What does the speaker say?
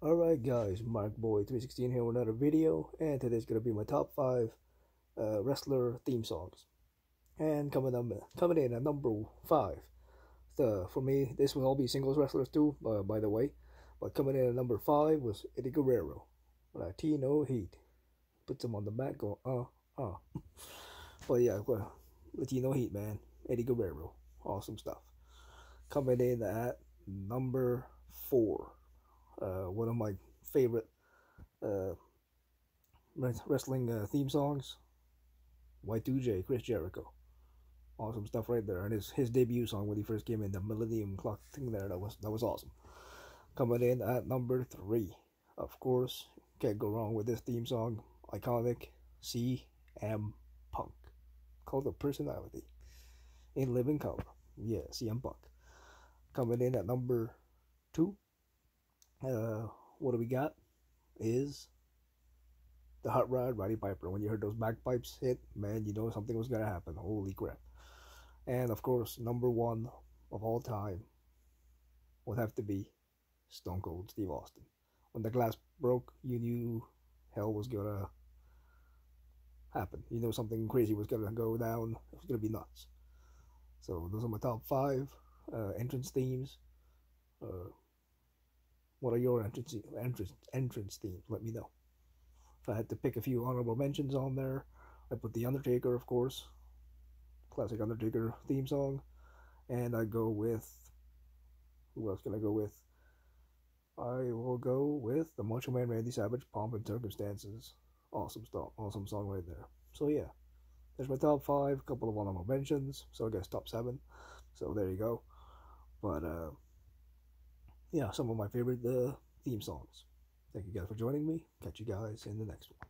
Alright guys, MarkBoy316 here with another video, and today's gonna be my top 5 uh, wrestler theme songs. And coming up, coming in at number 5, the, for me, this will all be singles wrestlers too, uh, by the way, but coming in at number 5 was Eddie Guerrero, Latino Heat. Puts him on the mat, go, uh, uh. but yeah, well, Latino Heat, man, Eddie Guerrero, awesome stuff. Coming in at number 4 uh, one of my favorite uh, wrestling uh, theme songs. Y2J, Chris Jericho. Awesome stuff right there. And his, his debut song when he first came in, the Millennium Clock thing there, that was that was awesome. Coming in at number three. Of course, can't go wrong with this theme song. Iconic CM Punk. Cult of Personality. In living color. Yeah, CM Punk. Coming in at number two uh, what do we got? Is the Hot Rod Roddy Piper. When you heard those bagpipes hit, man, you know something was gonna happen. Holy crap! And of course, number one of all time would have to be Stone Cold Steve Austin. When the glass broke, you knew hell was gonna happen. You know something crazy was gonna go down. It was gonna be nuts. So those are my top five uh, entrance themes. Uh, what are your entrance entrance entrance themes? Let me know. If I had to pick a few honorable mentions on there, I put the Undertaker, of course, classic Undertaker theme song, and I go with who else can I go with? I will go with the Macho Man Randy Savage Pomp and Circumstances. Awesome stuff, awesome song right there. So yeah, there's my top five, couple of honorable mentions. So I guess top seven. So there you go. But uh yeah, some of my favorite uh, theme songs. Thank you guys for joining me. Catch you guys in the next one.